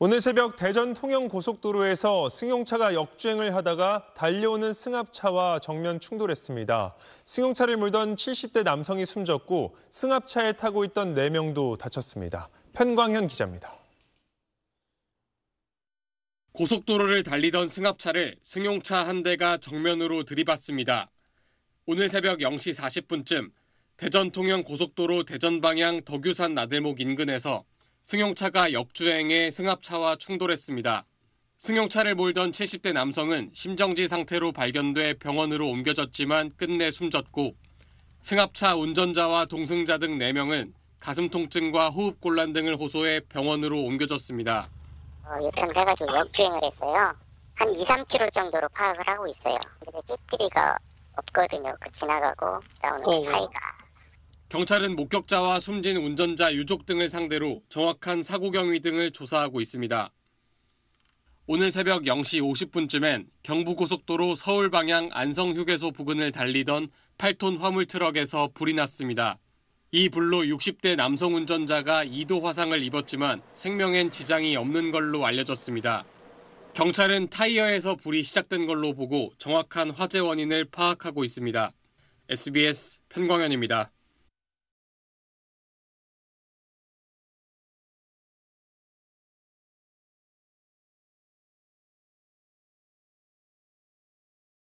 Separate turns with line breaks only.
오늘 새벽 대전 통영 고속도로에서 승용차가 역주행을 하다가 달려오는 승합차와 정면 충돌했습니다. 승용차를 몰던 70대 남성이 숨졌고 승합차에 타고 있던 4명도 다쳤습니다. 편광현 기자입니다.
고속도로를 달리던 승합차를 승용차 한 대가 정면으로 들이받습니다. 오늘 새벽 0시 40분쯤 대전 통영 고속도로 대전 방향 덕유산 나들목 인근에서 승용차가 역주행해 승합차와 충돌했습니다. 승용차를 몰던 70대 남성은 심정지 상태로 발견돼 병원으로 옮겨졌지만 끝내 숨졌고 승합차 운전자와 동승자 등 4명은 가슴 통증과 호흡 곤란 등을 호소해 병원으로 옮겨졌습니다.
어, 유턴해가지고 역주행을 했어요. 한 2, 3km 정도로 파악을 하고 있어요. 근데 CCTV가 없거든요. 그 지나가고 나오는
예, 예.
사이가.
경찰은 목격자와 숨진 운전자 유족 등을 상대로 정확한 사고 경위 등을 조사하고 있습니다. 오늘 새벽 0시 50분쯤엔 경부고속도로 서울 방향 안성휴게소 부근을 달리던 8톤 화물 트럭에서 불이 났습니다. 이 불로 60대 남성 운전자가 2도 화상을 입었지만 생명엔 지장이 없는 걸로 알려졌습니다. 경찰은 타이어에서 불이 시작된 걸로 보고 정확한 화재 원인을 파악하고 있습니다. SBS 편광현입니다.